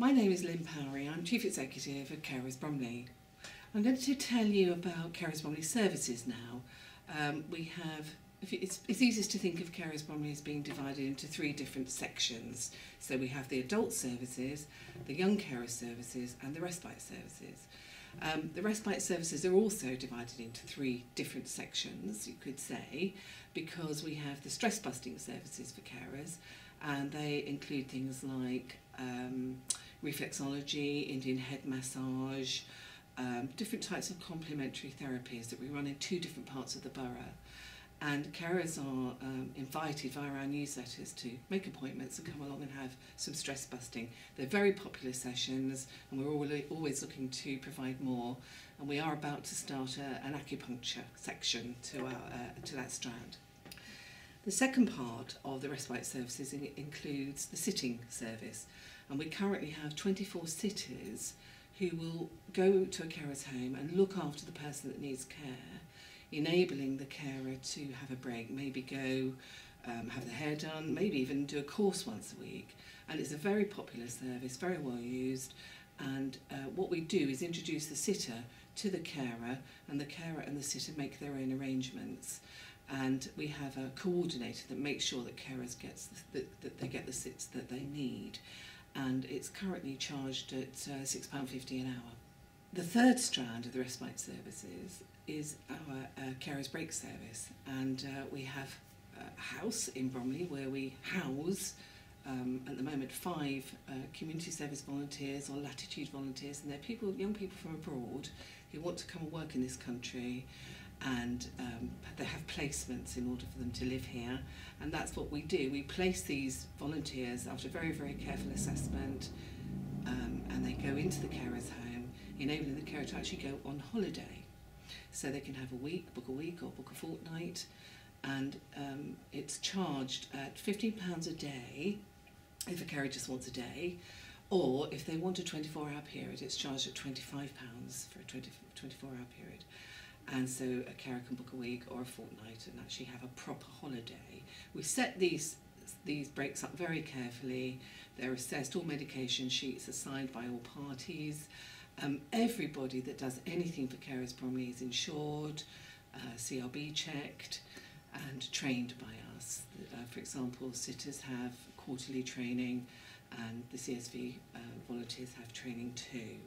My name is Lynne Powery. I'm Chief Executive of Carers Bromley. I'm going to tell you about Carers Bromley services now. Um, we have, it's, it's easiest to think of Carers Bromley as being divided into three different sections. So we have the adult services, the young carer services and the respite services. Um, the respite services are also divided into three different sections, you could say, because we have the stress busting services for carers, and they include things like um, reflexology, Indian head massage, um, different types of complementary therapies that we run in two different parts of the borough. And carers are um, invited via our newsletters to make appointments and come along and have some stress busting. They're very popular sessions, and we're always, looking to provide more. And we are about to start a, an acupuncture section to, our, uh, to that strand. The second part of the respite services in, includes the sitting service, and we currently have 24 sitters who will go to a carer's home and look after the person that needs care enabling the carer to have a break, maybe go um, have the hair done, maybe even do a course once a week. And it's a very popular service, very well used. And uh, what we do is introduce the sitter to the carer, and the carer and the sitter make their own arrangements. And we have a coordinator that makes sure that carers gets the, that they get the sits that they need. And it's currently charged at uh, £6.50 an hour. The third strand of the respite services is our uh, carers break service, and uh, we have a house in Bromley where we house um, at the moment five uh, community service volunteers or latitude volunteers, and they're people, young people from abroad who want to come and work in this country, and um, they have placements in order for them to live here, and that's what we do. We place these volunteers after very very careful assessment, um, and they go into the carer's home, enabling the carer to actually go on holiday. So they can have a week, book a week or book a fortnight, and um, it's charged at £15 a day if a carer just wants a day, or if they want a 24 hour period, it's charged at £25 for a 20, 24 hour period. And so a carer can book a week or a fortnight and actually have a proper holiday. We set these these breaks up very carefully. They're assessed, all medication sheets are signed by all parties. Um, everybody that does anything for Carers Bromley is insured, uh, CRB checked, and trained by us. Uh, for example, sitters have quarterly training, and the CSV uh, volunteers have training too.